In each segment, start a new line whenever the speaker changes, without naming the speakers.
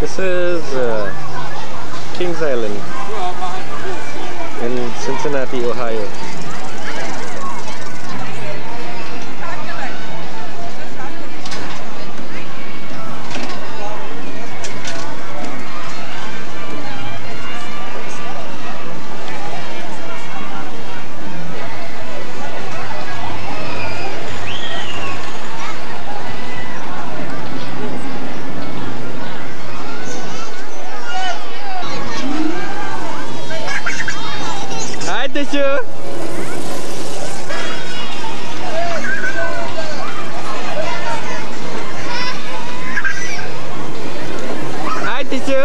This is uh, Kings Island in Cincinnati, Ohio. Hi, Tishu. Hi, Tishu.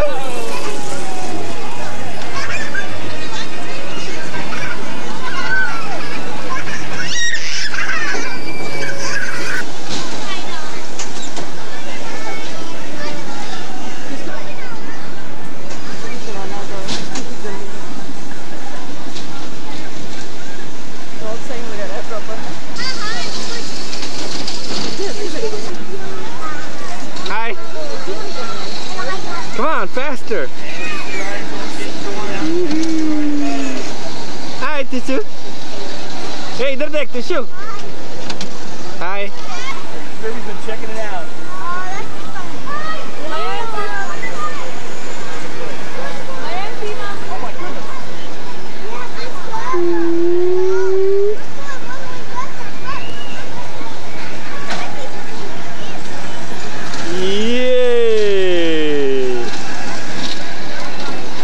Hi. Come on, faster. Mm-hmm. Hai, Tisu. Hey, Derdek, Tisu. Hi.
Baby's been checking it out.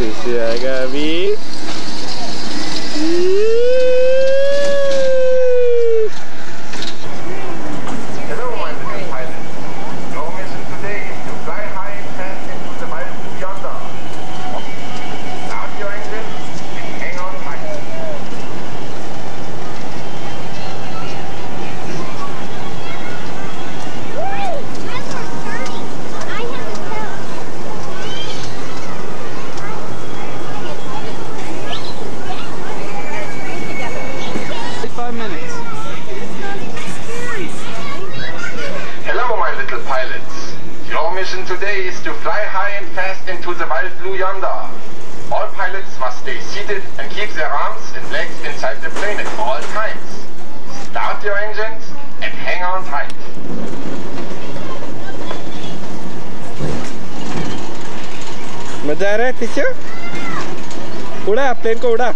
que se haga bien. fly high and fast into the wild blue yonder. All pilots must stay seated and keep their arms and legs inside the plane at all times. Start your engines and hang on tight.
मजा आ रहा है Tishu? उड़ा plane को उड़ा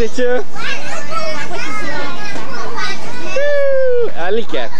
Woo! Alley cat.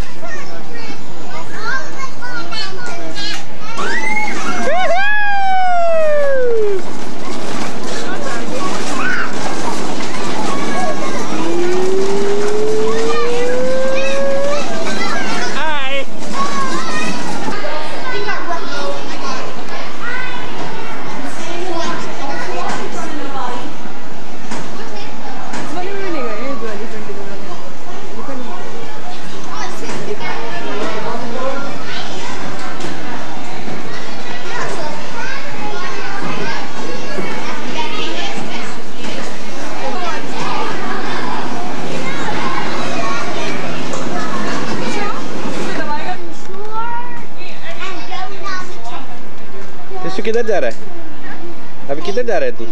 किधर जा रहा है? अभी किधर जा रहा है तू?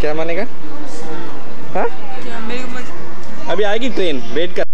क्या मानेगा? हाँ? अभी आएगी ट्रेन वेट कर।